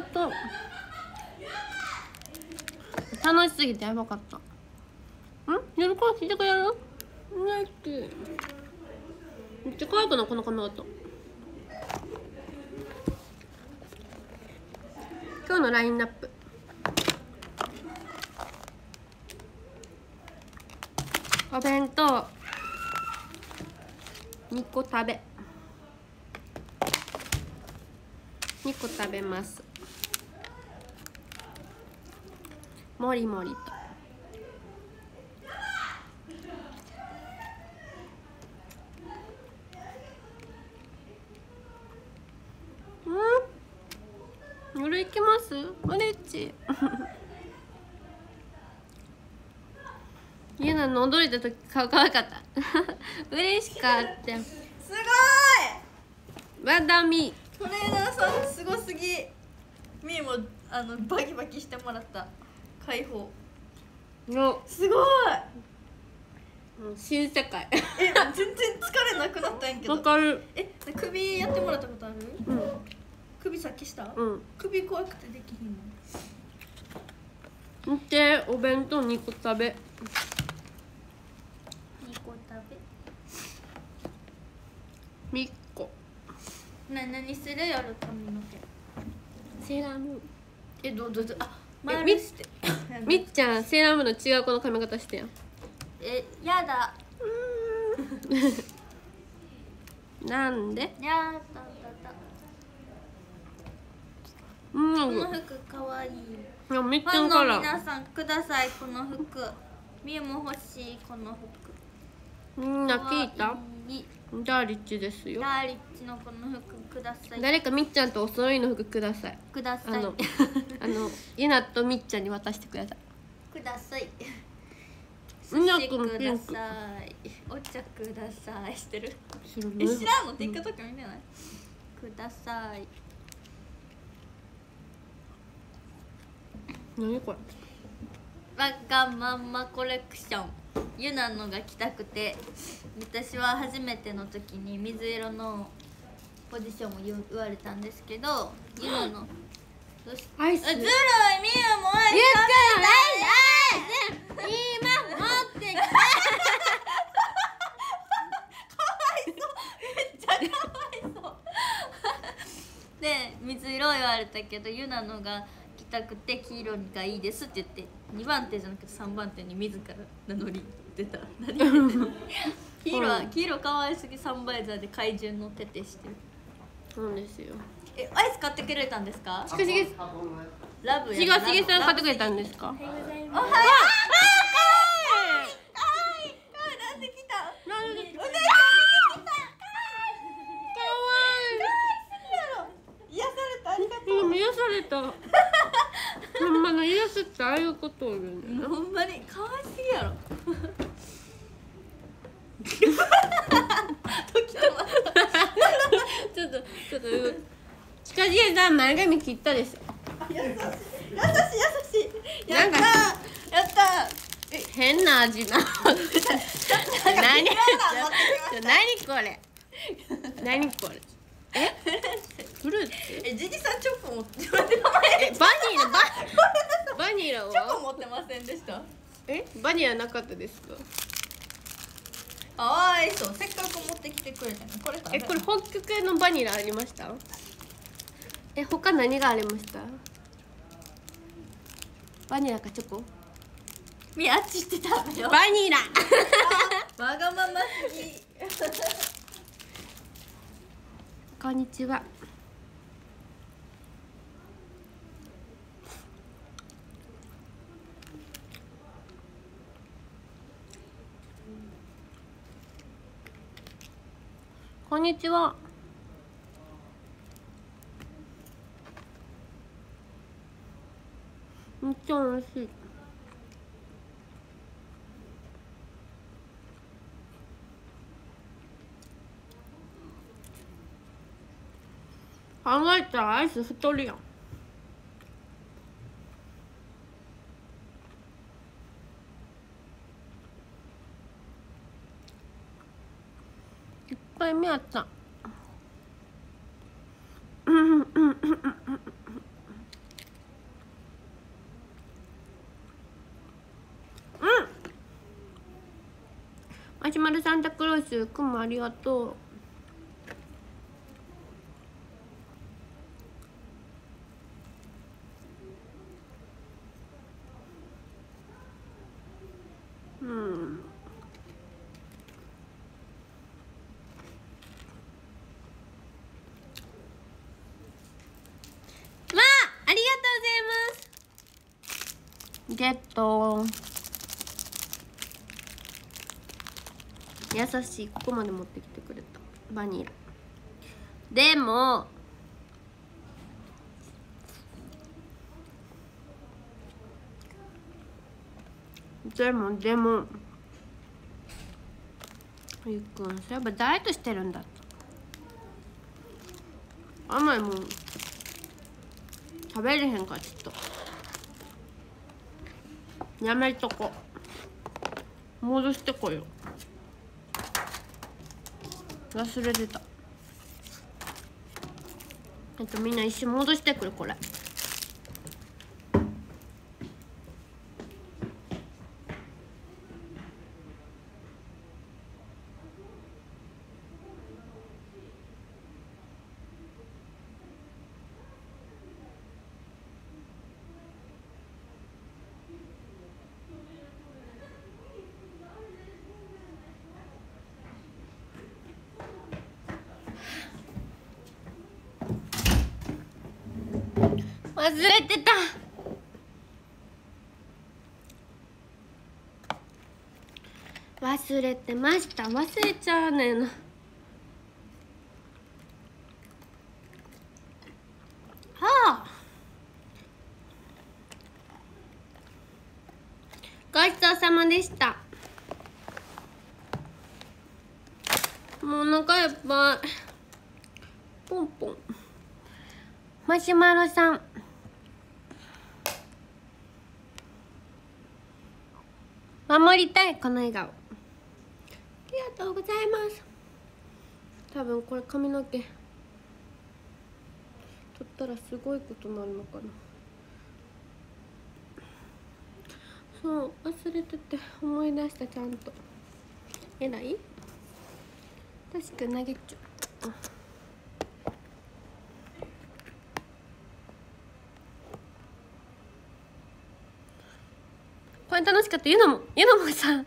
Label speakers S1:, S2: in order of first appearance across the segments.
S1: がと。う楽しすぎてやばかった。ん？喜んでくれる？ナイスめっちゃ可愛くない？この髪型。今日のラインナップ。お弁当。2個食べ。2個食べますもりもりと。うん。夜行きます？オレッチゆなの驚いた時顔可愛かった。嬉しかった。
S2: す
S1: わだみ。
S2: ごいトレーナーさんすごすぎ。みーもあのバキバキしてもらった解放。
S1: の
S2: すごい。
S1: 新世界。
S2: え全然疲れなくなったんやけど。
S1: わかる。
S2: え首やってもらったことある？
S1: うん。
S2: 首さっきした、
S1: うん。
S2: 首怖くてできひんの？
S1: 見てお弁当2個食べ。
S2: 2個食
S1: 3個。
S2: べな何する？やろ髪の毛。
S1: セーラームーン
S2: えどうどうどうあ
S1: え
S2: 丸して
S1: みっちゃんセーラームーンの違う子の髪型してやん
S2: えやだ。
S1: なんで？
S2: やだだだ。
S1: うん。
S2: この服かわいい。
S1: いやめっちゃ
S2: ファンの
S1: カラー
S2: 皆さんくださいこの服。みゆも欲しいこの服。
S1: みんな聞いた？
S2: かわいい
S1: ダーリッチですよ。
S2: ダーリッチのこの服ください。
S1: 誰かみっちゃんとお揃いの服ください。
S2: ください。
S1: あのあのゆなとみっちゃんに渡してください。
S2: ください。
S1: みんな
S2: く
S1: んピンク。
S2: さい。お茶ください。してる。
S1: 知ら
S2: ん。の
S1: うん
S2: TikTok 見てない？ください。
S1: 何これ？
S2: わがまんまコレクションゆなのが着たくて私は初めての時に水色のポジションを言われたんですけどゆなの しいみゆも
S1: 今持ってきた。
S2: で水色言われたけどゆなのが着たくて黄色がいいですって言って2番手じゃなくて3番手に自ら名乗り出た。何言ってんの？黄色は黄色可愛すぎサンバイザーで怪獣のテテしてる。
S1: そうですよ。
S2: えアイス買ってくれたんですか？
S1: しかし
S2: ラブや
S1: しがしげさん買ってくれたんですか？
S2: おはようござい
S1: あ
S2: ます
S1: は
S2: い。癒された。ありがと
S1: うん癒されたほんまの癒すってああいうことを言うんだよ。
S2: うほんまに可愛すぎやろ。時止まった
S1: ちょっとちょっと近しげさん前髪切ったでしょ
S2: 優しい優しい。優しいやった
S1: なんか
S2: やったえ
S1: 変な味な。何？何これ？何これ？え？フルーツ？
S2: えジジさんチョコ持って待って名前
S1: えバニラ ババニラ
S2: チョコ
S1: は
S2: 持ってませんでした？
S1: え？バニラなかったですか？
S2: かわいそう。せっかく持ってきてくれたのこれか
S1: えこれ北極のバニラありました？え他何がありました？バニラかチョコ？
S2: みあっちって食べよ。
S1: バニラ。
S2: わがまますぎ。
S1: こんにちはんにちは。めっちゃ美味しい。考えたらアイス太るやん。目あった。うん。うん。うん。うん。マシュマロサンタクロースくん。もありがとう。優しいここまで持ってきてくれた。バニラ。でもでもでもゆっくんそういえばダイエットしてるんだ甘いもん食べれへんかちょっと。やめとこ。戻してこよう。忘れてた。えっとみんな一緒戻してくるこれ。忘れてた。忘れてました。忘れちゃうねんな。はあ。ごちそうさまでした。もうお腹いっぱい。ポンポン。マシュマロさん。守りたいこの笑顔。ありがとうございます。多分これ髪の毛。取ったらすごいことになるのかな。そう忘れてて思い出したちゃんと。えらい？確か投げちゃうこれ楽しかったゆのもゆのもさ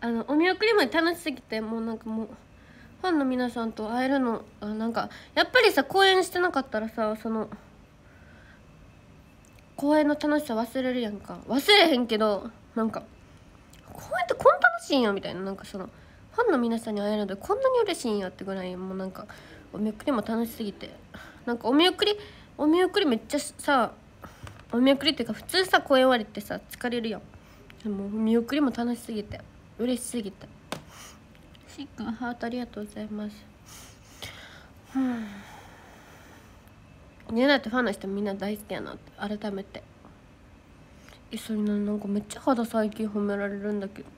S1: あのお見送りまで楽しすぎてもうなんかもうファンの皆さんと会えるのあなんかやっぱりさ公演してなかったらさその公演の楽しさ忘れるやんか。忘れへんけどなんか公演ってこんな楽しいんやみたいななんかそのファンの皆さんに会えるのでこんなに嬉しいんやってぐらいもうなんかお見送りも楽しすぎてなんかお見送りお見送りめっちゃさお見送りっていうか普通さ公演終わりってさ疲れるやん。でも見送りも楽しすぎて嬉しすぎて。しっくんハートありがとうございます。うんねだってファンの人みんな大好きやなって改めて。えそれななんかめっちゃ肌最近褒められるんだけど。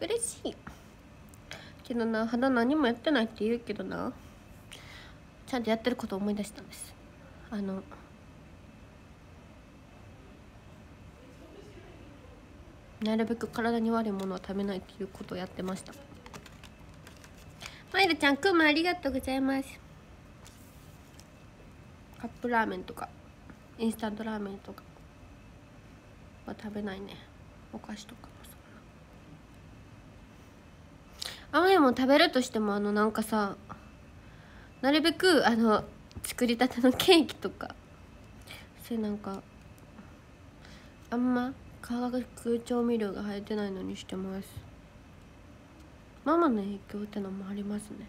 S1: 嬉しい。けどな肌何もやってないって言うけどな。ちゃんとやってること思い出したんです。あのなるべく体に悪いものは食べないっていうことをやってました。マイルちゃんくんもありがとうございます。カップラーメンとかインスタントラーメンとかは食べないね。お菓子とかもそう甘いもん食べるとしてもあのなんかさなるべくあの作りたてのケーキとかそういうなんかあんま化学調味料が入ってないのにしてます。ママの影響ってのもありますね。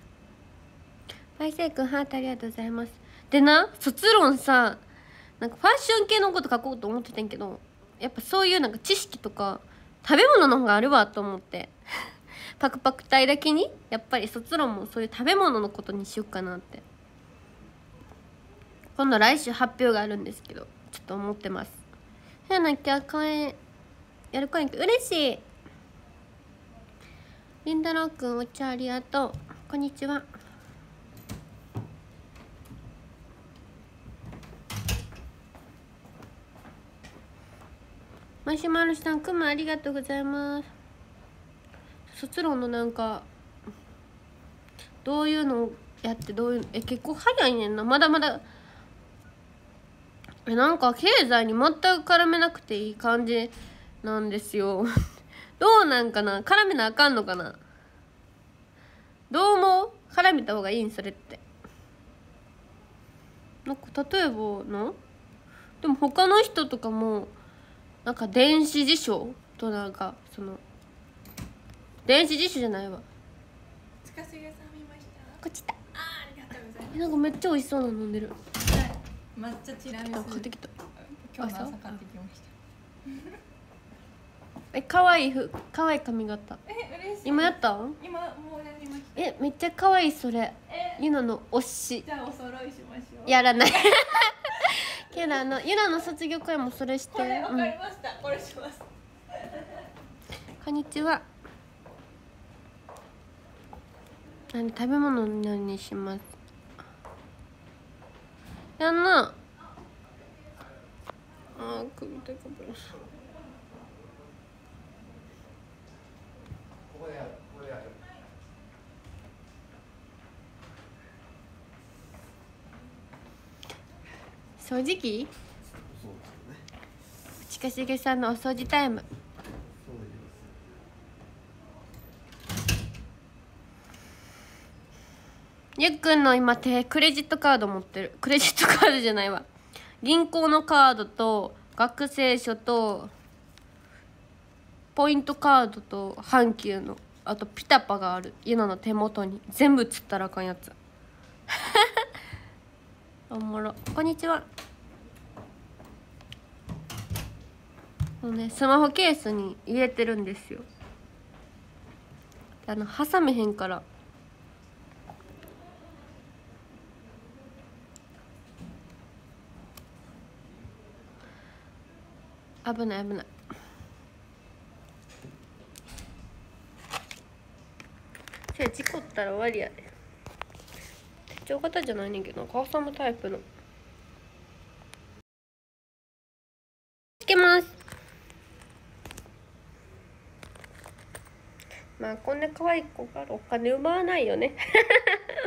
S1: 大成君ハートありがとうございます。でな卒論さなんかファッション系のこと書こうと思ってたんけどやっぱそういうなんか知識とか食べ物の方があるわと思って。パクパク体だけにやっぱり卒論もそういう食べ物のことにしよっかなって。今度来週発表があるんですけどちょっと思ってます。やなきゃ公演やるかい嬉しい。りんたろうくんお茶ありがとう。こんにちは。マシュマロさんくまありがとうございます。卒論のなんかどういうのやってどういうえ結構早いねんな。まだまだえなんか経済に全く絡めなくていい感じ。なんですよ。どうなんかな？絡めなあかんのかな？どう思う？絡めた方がいいんそれって。なんか例えばの？でも他の人とかもなんか電子辞書？となんかその電子辞書じゃないわ。
S3: 近重さん見ました？
S1: こっちだ。
S3: あーありがとうございま
S1: えなんかめっちゃ美味しそうなの飲んでる。
S3: すはい。抹茶ティラミ
S1: あ買って
S3: ス
S1: きた。
S3: 今日の朝買ってきました
S1: え可愛いふ可愛い髪型。
S3: え嬉しい。
S1: 今やったん？
S3: 今もうやりました。
S1: えめっちゃ可愛いそれ。
S3: え。
S1: ゆなの推し。
S3: じゃあお揃いしましょう。
S1: やらない。けどあのゆなの卒業会もそれして。
S3: これわ
S1: うん
S3: かりました、これします。
S1: こんにちは。何食べ物何にします。やんな。あー首とかぶる掃除機近重さんのお掃除タイム。ゆっくんの今手クレジットカード持ってる。クレジットカードじゃないわ。銀行のカードと学生証とポイントカードと阪急の。あとピタパがある。ゆなの手元に。全部釣ったらあかんやつ。おもろ。こんにちは。もうねスマホケースに入れてるんですよ。あの挟めへんから。危ない危ない。せや事故ったら終わりやで。手帳型じゃないねんけど川さんもタイプのつけますまあこんな可愛い子からお金奪わないよね。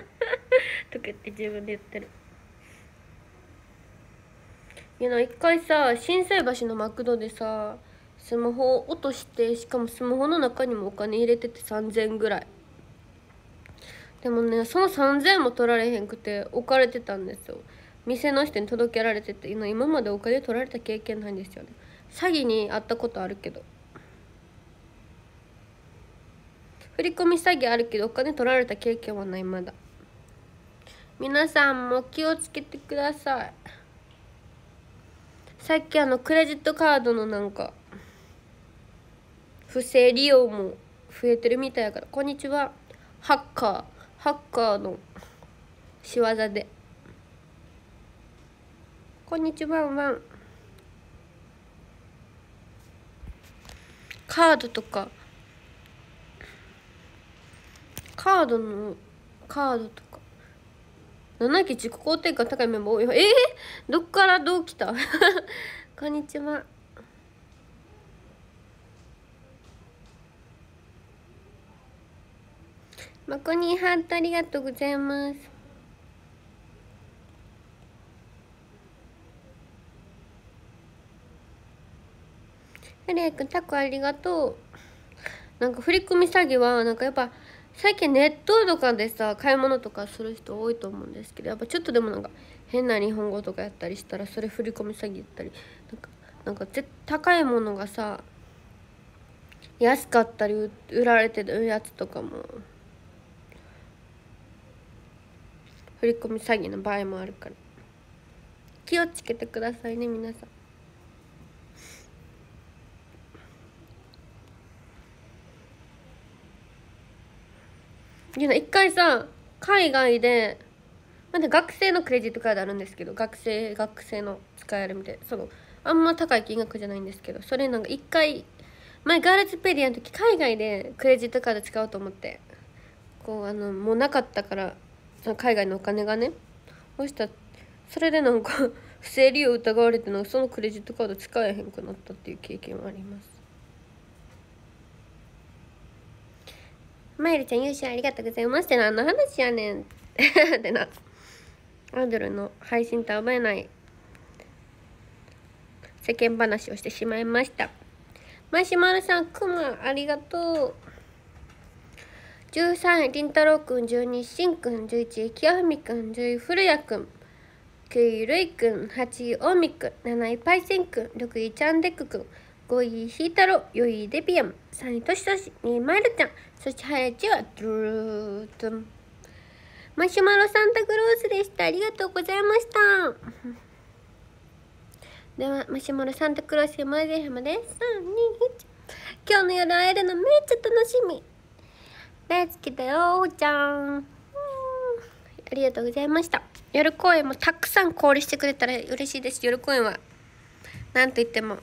S1: とか言って自分で言ってる。いやな一回さ心斎橋のマクドでさスマホを落としてしかもスマホの中にもお金入れてて3000ぐらい。でもねその3000も取られへんくて置かれてたんですよ。店の人に届けられてて今今までお金取られた経験ないんですよね。詐欺に遭ったことあるけど。振り込み詐欺あるけどお金取られた経験はないまだ。皆さんも気をつけてください。さっきあのクレジットカードのなんか不正利用も増えてるみたいやからこんにちは。ハッカーハッカーの仕業で。こんにちはワンカードとかカードのカードとか。7期自己肯定感高いメンバー多いえー、どっからどう来た？こんにちは。マコニーハートありがとうございます。ヘレイ君タコありがとう。なんか振り込み詐欺はなんかやっぱ最近ネットとかでさ買い物とかする人多いと思うんですけどやっぱちょっとでもなんか変な日本語とかやったりしたらそれ振り込み詐欺やったりなんかなんかぜ高いものがさ安かったり売売られてるやつとかも振り込み詐欺の場合もあるから。気をつけてくださいね皆さん。いや一回さ海外でまだ学生のクレジットカードあるんですけど学生学生の使えるみたいそのあんま高い金額じゃないんですけどそれなんか一回前ガールズペディアの時海外でクレジットカード使おうと思って。こうあのもうなかったからその海外のお金がねそした。それでなんか不正利用疑われてなんかそのクレジットカード使えへんくなったっていう経験はあります。まゆりちゃん優勝ありがとうございますって何の話やねん。ってな。アイドルの配信と覚えない。世間話をしてしまいました。マシュマロさんくまありがとう。13位りんたろうくん12位しんくん11位清文くん10位古谷くん。9位るいくん8位おみくん7位パイセンくん6位ちゃんでくくん。5位ひーたろう4位デビアン3位としとし2位まるちゃん。そして早ちはドゥートゥン。マシュマロサンタクロースでした。ありがとうございました。ではマシュマロサンタクロース山で浜です。3 2 1今日の夜会えるのめっちゃ楽しみ。大好きだよちゃん。ありがとうございました。夜公演もたくさんコールしてくれたら嬉しいです。夜公演はなんと言っても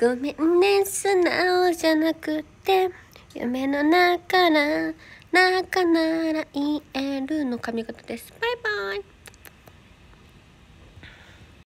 S1: ごめんね素直じゃなくて。夢の中な中なら言えるの髪型です。バイバイ。